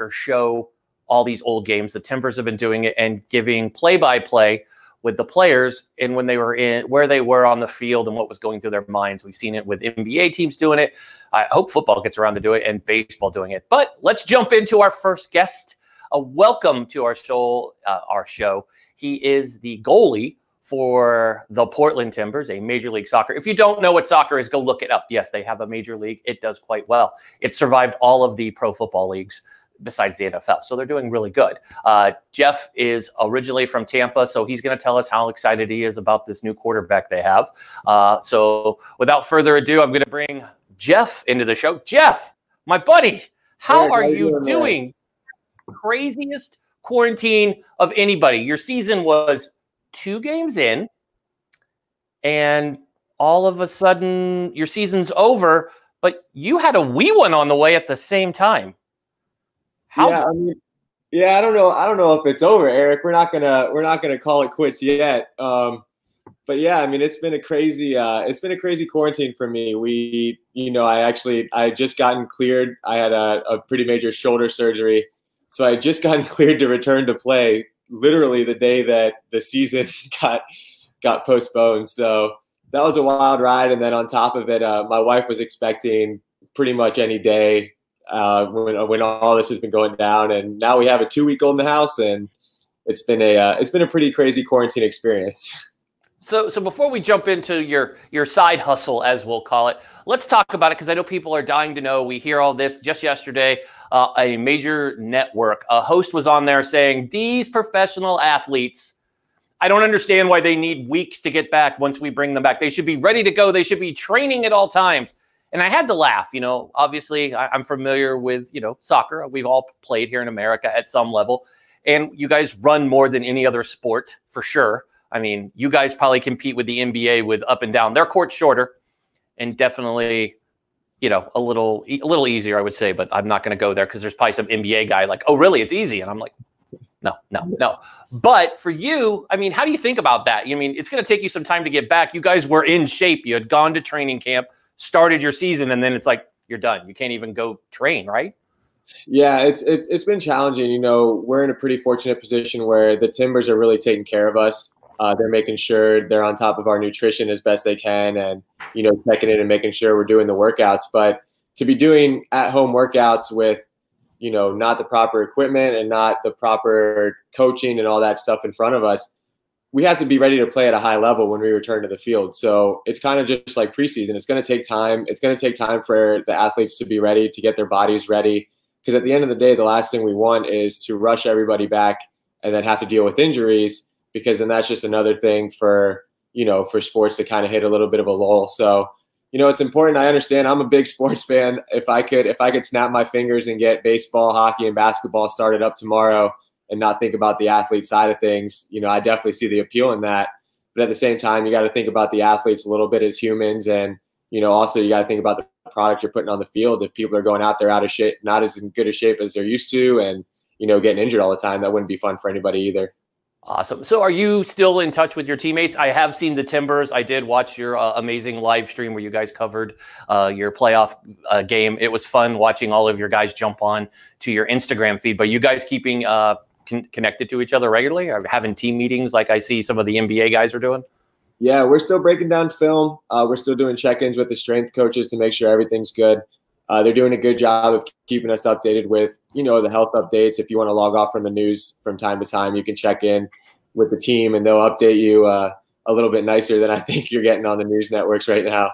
Soccer show all these old games. The Timbers have been doing it and giving play by play with the players and when they were in where they were on the field and what was going through their minds. We've seen it with NBA teams doing it. I hope football gets around to do it and baseball doing it. But let's jump into our first guest. A welcome to our show. Uh, our show. He is the goalie for the Portland Timbers, a Major League Soccer. If you don't know what soccer is, go look it up. Yes, they have a major league. It does quite well. It survived all of the pro football leagues besides the NFL. So they're doing really good. Uh, Jeff is originally from Tampa, so he's going to tell us how excited he is about this new quarterback they have. Uh, so without further ado, I'm going to bring Jeff into the show. Jeff, my buddy, how hey, are you doing? Craziest quarantine of anybody. Your season was two games in, and all of a sudden your season's over, but you had a wee one on the way at the same time. How's yeah, I mean, yeah, I don't know. I don't know if it's over, Eric. We're not gonna we're not gonna call it quits yet. Um, but yeah, I mean, it's been a crazy uh, it's been a crazy quarantine for me. We, you know, I actually I just gotten cleared. I had a, a pretty major shoulder surgery, so I just gotten cleared to return to play. Literally the day that the season got got postponed. So that was a wild ride. And then on top of it, uh, my wife was expecting pretty much any day uh, when when all this has been going down, and now we have a two week old in the house, and it's been a uh, it's been a pretty crazy quarantine experience. So, so before we jump into your your side hustle, as we'll call it, let's talk about it because I know people are dying to know. We hear all this just yesterday. Uh, a major network, a host was on there saying these professional athletes. I don't understand why they need weeks to get back once we bring them back. They should be ready to go. They should be training at all times and I had to laugh. You know, obviously I, am familiar with you know soccer. We've all played here in America at some level, and you guys run more than any other sport for sure. I mean, you guys probably compete with the NBA with up and down. Their court's shorter, and definitely, you know, a little a little easier, I would say. But I'm not going to go there because there's probably some NBA guy like, oh, really? It's easy, and I'm like. No, no, no. But for you, I mean, how do you think about that? I mean, it's going to take you some time to get back. You guys were in shape. You had gone to training camp started your season and then it's like you're done. You can't even go train, right? Yeah, it's it's it's been challenging. You know, we're in a pretty fortunate position where the Timbers are really taking care of us. Uh, they're making sure they're on top of our nutrition as best they can, and you know, checking in and making sure we're doing the workouts. But to be doing at-home workouts with, you know, not the proper equipment and not the proper coaching and all that stuff in front of us, we have to be ready to play at a high level when we return to the field. So it's kind of just like preseason. It's going to take time. It's going to take time for the athletes to be ready, to get their bodies ready. Because at the end of the day, the last thing we want is to rush everybody back and then have to deal with injuries because then that's just another thing for, you know, for sports to kind of hit a little bit of a lull. So, you know, it's important. I understand I'm a big sports fan. If I could, if I could snap my fingers and get baseball, hockey, and basketball started up tomorrow, and not think about the athlete side of things, you know, I definitely see the appeal in that. But at the same time, you got to think about the athletes a little bit as humans, and you know, also you got to think about the product you're putting on the field. If people are going out there out of shape, not as in good a shape as they're used to, and you know, getting injured all the time, that wouldn't be fun for anybody either. Awesome. So, are you still in touch with your teammates? I have seen the Timbers. I did watch your uh, amazing live stream where you guys covered uh, your playoff uh, game. It was fun watching all of your guys jump on to your Instagram feed. But you guys keeping uh, con- connected to each other regularly? Or having team meetings like I see some of the NBA guys are doing? Yeah, we're still breaking down film. Uh, we're still doing check-ins with the strength coaches to make sure everything's good. Uh, they're doing a good job of keeping us updated with, you know, the health updates. If you want to log off from the news from time to time, you can check in with the team, and they'll update you uh, a little bit nicer than I think you're getting on the news networks right now.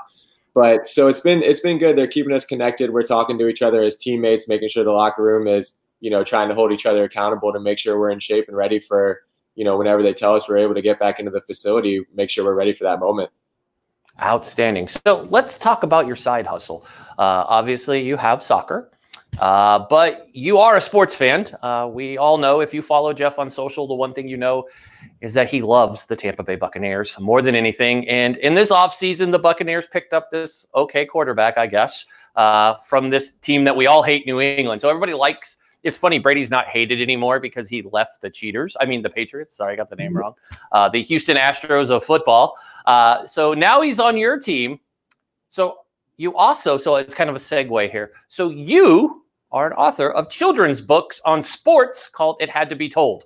But so it's been it's been good. They're keeping us connected. We're talking to each other as teammates, making sure the locker room is you know, trying to hold each other accountable to make sure we're in shape and ready for, you know, whenever they tell us we're able to get back into the facility, make sure we're ready for that moment. Outstanding. So let's talk about your side hustle. Uh, obviously, you have soccer, uh, but you are a sports fan. Uh, we all know if you follow Jeff on social, the one thing you know is that he loves the Tampa Bay Buccaneers more than anything. And in this offseason, the Buccaneers picked up this okay quarterback, I guess, uh, from this team that we all hate, New England. So everybody likes it's funny Brady's not hated anymore because he left the cheaters. I mean the Patriots. Sorry, I got the name mm-hmm. wrong. Uh, the Houston Astros of football. Uh, so now he's on your team. So you also, so it's kind of a segue here. So you are an author of children's books on sports called "It Had to Be Told."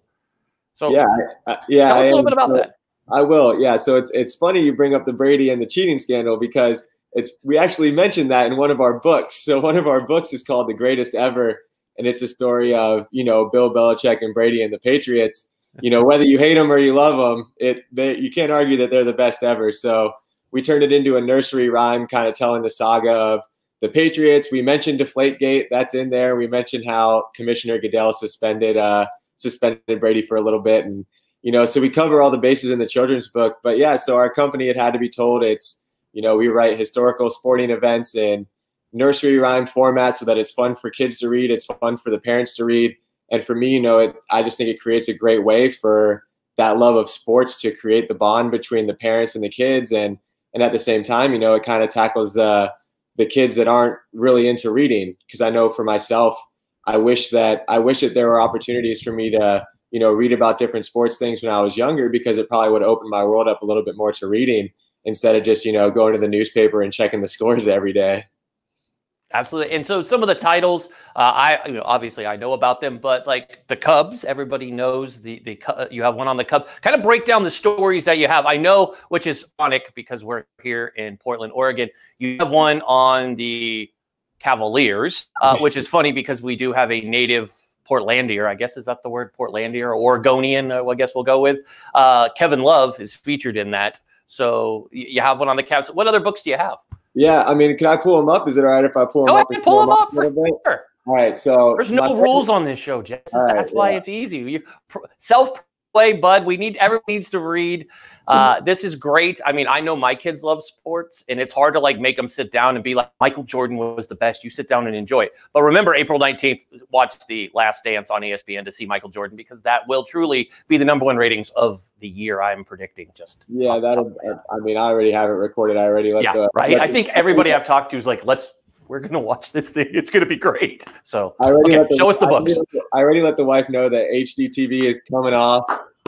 So yeah, I, I, yeah. Tell us a little bit about So- that. I will. Yeah. So it's it's funny you bring up the Brady and the cheating scandal because it's we actually mentioned that in one of our books. So one of our books is called The Greatest Ever, and it's a story of you know Bill Belichick and Brady and the Patriots. You know whether you hate them or you love them, it they, you can't argue that they're the best ever. So we turned it into a nursery rhyme, kind of telling the saga of the Patriots. We mentioned Deflategate, that's in there. We mentioned how Commissioner Goodell suspended uh, suspended Brady for a little bit, and you know, so we cover all the bases in the children's book. But yeah, so our company it had to be told it's you know we write historical sporting events in nursery rhyme format so that it's fun for kids to read, it's fun for the parents to read, and for me, you know, it I just think it creates a great way for that love of sports to create the bond between the parents and the kids, and and at the same time, you know, it kind of tackles the the kids that aren't really into reading. Because I know for myself, I wish that I wish that there were opportunities for me to you know, read about different sports things when I was younger because it probably would open my world up a little bit more to reading instead of just, you know, going to the newspaper and checking the scores every day. Absolutely. And so some of the titles, uh, I you know, obviously I know about them, but like the Cubs, everybody knows the the you have one on the Cubs. Kind of break down the stories that you have. I know, which is ironic because we're here in Portland, Oregon. You have one on the Cavaliers, uh, which is funny because we do have a native Portlandier. I guess is that the word Portlandier or Oregonian? Uh, I guess we'll go with. Uh, Kevin Love is featured in that. So you have one on the Cavs. What other books do you have? Yeah, I mean, can I pull them up? Is it all right if I pull them Go up? ahead, and pull a up bit? Sure. All right, so There's no rules on this show, Jess. Right, That's why yeah. it's easy. You self play, bud. We need everyone needs to read. Uh, Mm-hmm. this is great. I mean, I know my kids love sports, and it's hard to like make them sit down and be like, Michael Jordan was the best. You sit down and enjoy it. But remember, April 19th, watch the Last Dance on ESPN to see Michael Jordan because that will truly be the number one ratings of the year. I'm predicting. Just Yeah, off the top that'll. of my head. I mean, I already have it recorded. I already let yeah, the right. I think everybody I've talked to is like, let's. We're gonna watch this thing. It's gonna be great. So I already Okay, the, show us the books. I already let the wife know that HGTV is coming off.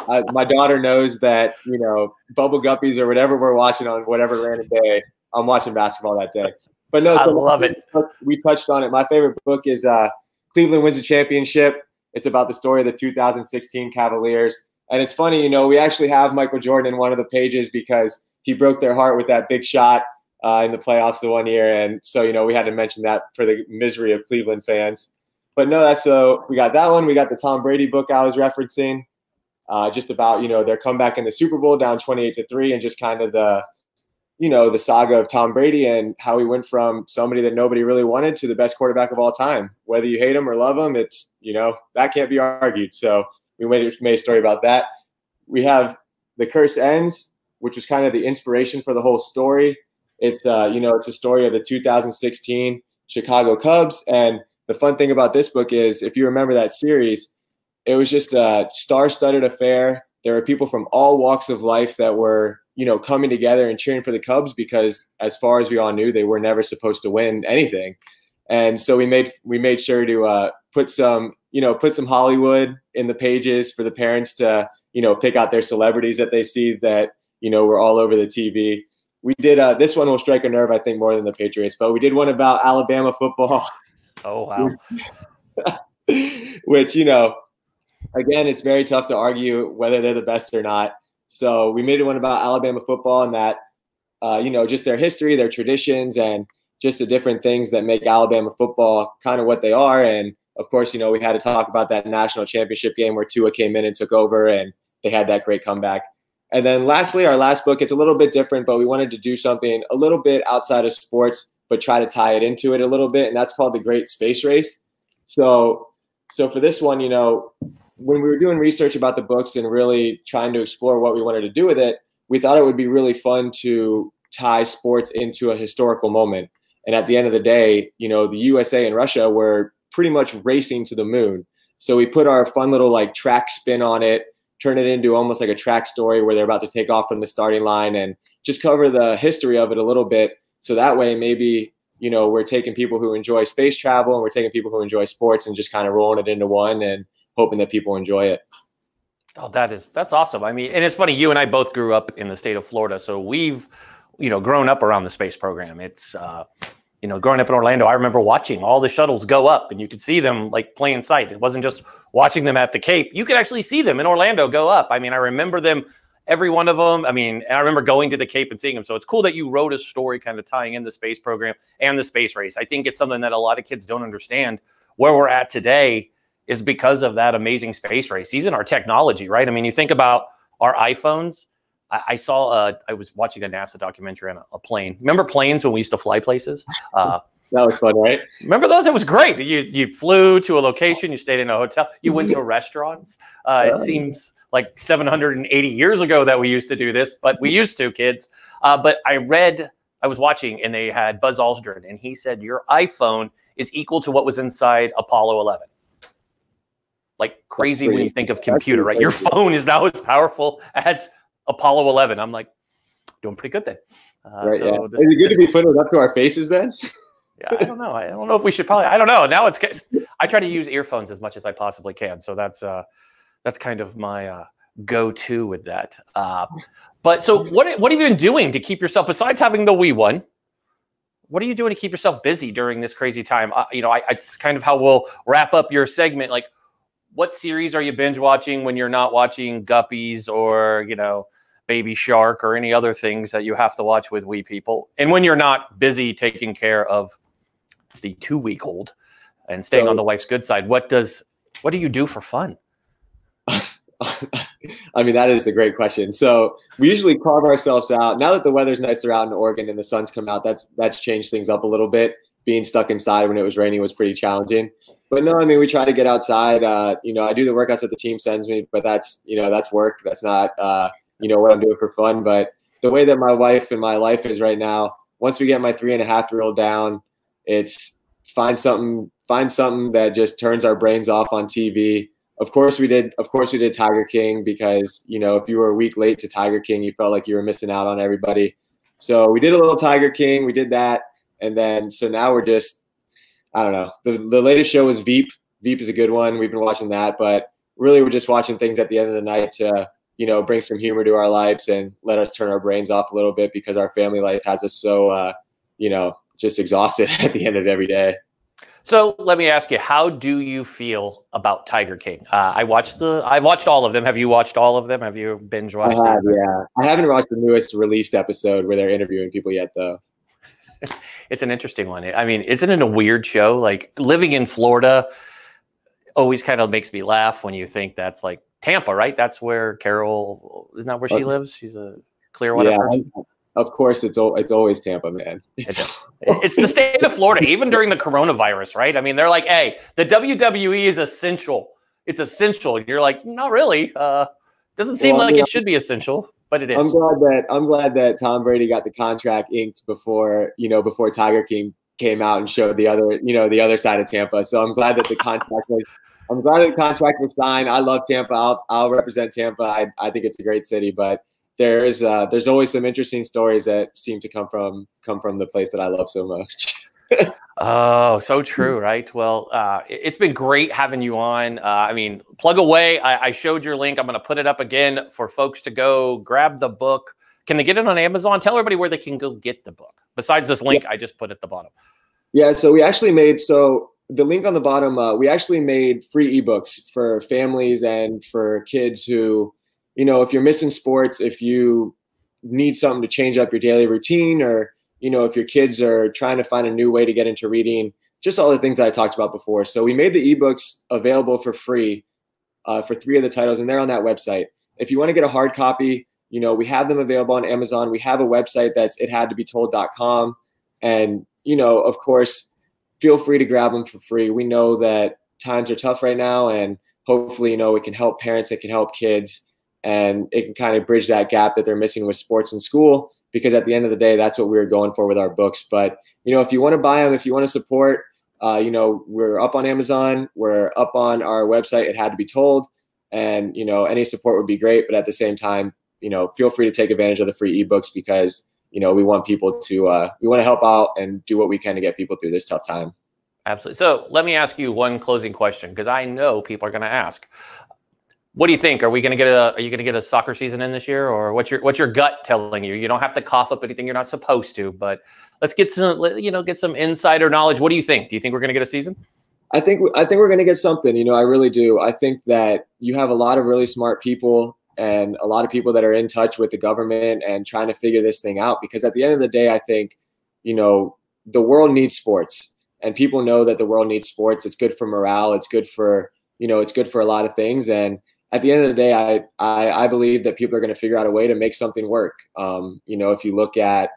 I, my daughter knows that you know Bubble Guppies or whatever we're watching on whatever random day. I'm watching basketball that day. But no, I love it. We touched on it. My favorite book is uh, Cleveland wins a championship. It's about the story of the 2016 Cavaliers, and it's funny, you know, we actually have Michael Jordan in one of the pages because he broke their heart with that big shot uh, in the playoffs the one year, and so you know we had to mention that for the misery of Cleveland fans. But no, that's so we got that one. We got the Tom Brady book I was referencing, uh, just about you know their comeback in the Super Bowl down 28 to three, and just kind of the you know the saga of Tom Brady and how he went from somebody that nobody really wanted to the best quarterback of all time. Whether you hate him or love him, it's you know that can't be argued. So we made, made a story about that. We have the curse ends, which was kind of the inspiration for the whole story. It's uh, you know it's a story of the 2016 Chicago Cubs, and the fun thing about this book is if you remember that series, it was just a star-studded affair. There were people from all walks of life that were you know coming together and cheering for the Cubs because, as far as we all knew, they were never supposed to win anything. And so we made we made sure to uh, put some you know put some Hollywood in the pages for the parents to you know pick out their celebrities that they see that you know were all over the TV. We did uh, this one will strike a nerve I think more than the Patriots, but we did one about Alabama football. Oh wow. which you know again it's very tough to argue whether they're the best or not so we made one about alabama football and that uh, you know just their history their traditions and just the different things that make alabama football kind of what they are and of course you know we had to talk about that national championship game where tua came in and took over and they had that great comeback and then lastly our last book it's a little bit different but we wanted to do something a little bit outside of sports but try to tie it into it a little bit and that's called the great space race so so for this one, you know, when we were doing research about the books and really trying to explore what we wanted to do with it, we thought it would be really fun to tie sports into a historical moment. And at the end of the day, you know, the USA and Russia were pretty much racing to the moon. So we put our fun little like track spin on it, turn it into almost like a track story where they're about to take off from the starting line and just cover the history of it a little bit. So that way, maybe you know, we're taking people who enjoy space travel and we're taking people who enjoy sports and just kind of rolling it into one and hoping that people enjoy it. Oh, that is that's awesome. I mean, and it's funny. You and I both grew up in the state of Florida, so we've, you know, grown up around the space program. It's, uh, you know, growing up in Orlando, I remember watching all the shuttles go up and you could see them like plain sight. It wasn't just watching them at the Cape. You could actually see them in Orlando go up. I mean, I remember them, every one of them. I mean, I remember going to the Cape and seeing them. So it's cool that you wrote a story kind of tying in the space program and the space race. I think it's something that a lot of kids don't understand where we're at today is because of that amazing space race. Even our technology, right? I mean, you think about our iPhones. I, I saw, uh, I was watching a NASA documentary on a, a, plane. Remember planes when we used to fly places? Uh, that was fun, right? Remember those? It was great. You you flew to a location, you stayed in a hotel, you went to restaurants. Uh, it seems like 780 years ago that we used to do this, but we used to, kids. Uh, but I read, I was watching, and they had Buzz Aldrin, and he said your iPhone is equal to what was inside Apollo 11 like crazy when you think of computer, right? Your phone is now as powerful as Apollo 11. I'm like, doing pretty good then. Uh, right, so yeah. This, is it good to be putting it up to our faces then? yeah, I don't know. I don't know if we should probably. I don't know. Now it's. I try to use earphones as much as I possibly can, so that's uh, that's kind of my uh, go-to with that. Uh, but so what? What have you been doing to keep yourself besides having the wee one? What are you doing to keep yourself busy during this crazy time? Uh, you know, I, it's kind of how we'll wrap up your segment. Like, what series are you binge watching when you're not watching Guppies or you know Baby Shark or any other things that you have to watch with wee people, and when you're not busy taking care of the two week old and staying so, on the wife's good side, what does what do you do for fun? I mean, that is a great question. So we usually carve ourselves out. Now that the weather's nice out in Oregon and the sun's come out, that's that's changed things up a little bit. Being stuck inside when it was raining was pretty challenging but no, I mean, we try to get outside. Uh, you know, I do the workouts that the team sends me, but that's, you know, that's work. That's not, uh, you know, what I'm doing for fun. But the way that my wife and my life is right now, once we get my three and a half year old down, it's find something, find something that just turns our brains off on TV. Of course we did. Of course we did Tiger King because, you know, if you were a week late to Tiger King, you felt like you were missing out on everybody. So we did a little Tiger King. We did that. And then, so now we're just, I don't know. The the latest show was Veep. Veep is a good one. We've been watching that, but really we're just watching things at the end of the night to you know bring some humor to our lives and let us turn our brains off a little bit because our family life has us so uh, you know just exhausted at the end of every day. So let me ask you, how do you feel about Tiger King? Uh, I watched the, I watched all of them. Have you watched all of them? Have you binge watched? I have, yeah. I haven't watched the newest released episode where they're interviewing people yet, though. It's an interesting one. I mean, isn't it a weird show? Like living in Florida always kind of makes me laugh when you think that's like Tampa, right? That's where Carol isn't that where she lives? She's a Clearwater yeah, person. Of course, it's it's always Tampa, man. It's, it's the state of Florida, even during the coronavirus, right? I mean, they're like, "Hey, the WWE is essential. It's essential." You're like, "Not really. Uh, doesn't seem well, like it should be essential." But it is. I'm glad that I'm glad that Tom Brady got the contract inked before you know before Tiger King came out and showed the other you know the other side of Tampa. So I'm glad that the contract was. I'm glad that the contract was signed. I love Tampa. I'll, I'll represent Tampa. I, I think it's a great city, but there's uh, there's always some interesting stories that seem to come from come from the place that I love so much. oh, so true, right? Well, uh, it's been great having you on. Uh, I mean, plug away. I, I, showed your link. I'm going to put it up again for folks to go grab the book. Can they get it on Amazon? Tell everybody where they can go get the book. Besides this link. I just put at the bottom. Yeah, so we actually made so the link on the bottom. Uh, we actually made free ebooks for families and for kids who, you know, if you're missing sports, if you need something to change up your daily routine or you know, if your kids are trying to find a new way to get into reading, just all the things I talked about before. So we made the ebooks available for free uh, for three of the titles, and they're on that website. If you want to get a hard copy, you know, we have them available on Amazon. We have a website that's ithadtobetold.com. And, you know, of course, feel free to grab them for free. We know that times are tough right now, and hopefully, you know, it can help parents, it can help kids, and it can kind of bridge that gap that they're missing with sports and school because at the end of the day, that's what we are going for with our books. But you know, if you want to buy them, if you want to support, uh, you know, we're up on Amazon, we're up on our website. It had to be told, and you know, any support would be great. But at the same time, you know, feel free to take advantage of the free ebooks because you know we want people to uh, we want to help out and do what we can to get people through this tough time. Absolutely. So let me ask you one closing question because I know people are going to ask. What do you think? Are we going to get a? Are you going to get a soccer season in this year, or what's your what's your gut telling you? You don't have to cough up anything you're not supposed to, but let's get some you know get some insider knowledge. What do you think? Do you think we're going to get a season? I think I think we're going to get something. You know, I really do. I think that you have a lot of really smart people and a lot of people that are in touch with the government and trying to figure this thing out. Because at the end of the day, I think you know the world needs sports, and people know that the world needs sports. It's good for morale. It's good for you know it's good for a lot of things and at the end of the day, I I, I believe that people are going to figure out a way to make something work. Um, you know, if you look at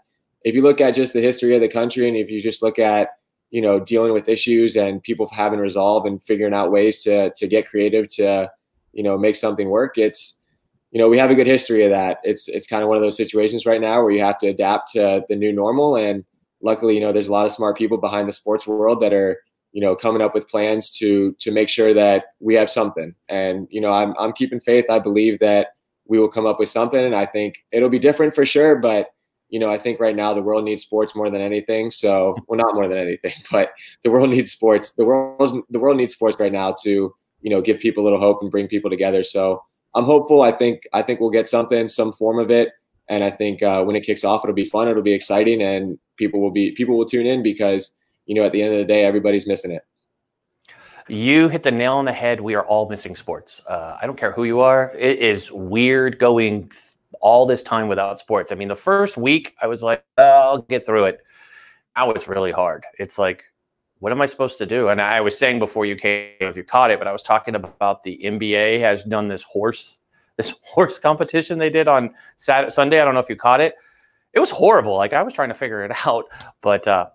if you look at just the history of the country, and if you just look at you know dealing with issues and people having resolve and figuring out ways to to get creative to you know make something work, it's you know we have a good history of that. It's it's kind of one of those situations right now where you have to adapt to the new normal, and luckily, you know, there's a lot of smart people behind the sports world that are you know, coming up with plans to to make sure that we have something. And you know, I'm I'm keeping faith. I believe that we will come up with something, and I think it'll be different for sure. But you know, I think right now the world needs sports more than anything. So, well, not more than anything, but the world needs sports. The world the world needs sports right now to you know give people a little hope and bring people together. So I'm hopeful. I think I think we'll get something, some form of it. And I think uh, when it kicks off, it'll be fun. It'll be exciting, and people will be people will tune in because you know, at the end of the day, everybody's missing it. You hit the nail on the head. We are all missing sports. Uh, I don't care who you are. It is weird going all this time without sports. I mean, the first week I was like, oh, I'll get through it. Now it's really hard. It's like, what am I supposed to do? And I was saying before you came, if you caught it, but I was talking about the NBA has done this horse, this horse competition they did on Saturday, Sunday. I don't know if you caught it. It was horrible. Like I was trying to figure it out, but uh,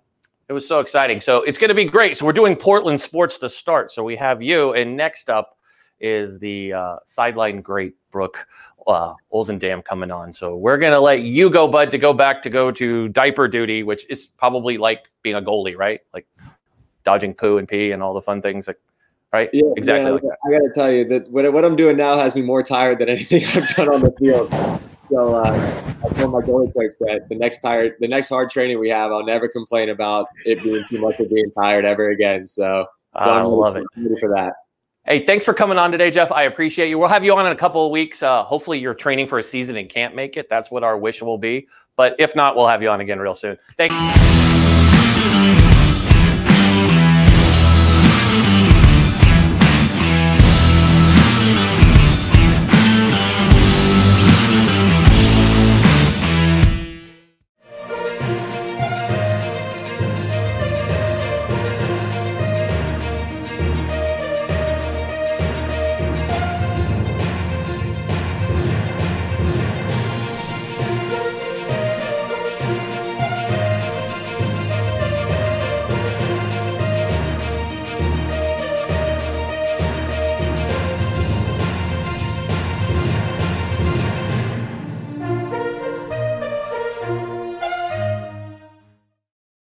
it was so exciting. So it's going to be great. So we're doing Portland sports to start. So we have you, and next up is the uh, sideline great Brooke uh, Olzendam coming on. So we're going to let you go, bud, to go back to go to diaper duty, which is probably like being a goalie, right? Like dodging poo and pee and all the fun things. Like, right? Yeah, exactly. Yeah, like I got to tell you that what, what I'm doing now has me more tired than anything I've done on the field. So uh, I told my goalie coach that the next tired, the next hard training we have, I'll never complain about it being too much of being tired ever again. So, so I love it for that. Hey, thanks for coming on today, Jeff. I appreciate you. We'll have you on in a couple of weeks. Uh, hopefully, you're training for a season and can't make it. That's what our wish will be. But if not, we'll have you on again real soon. Thank you.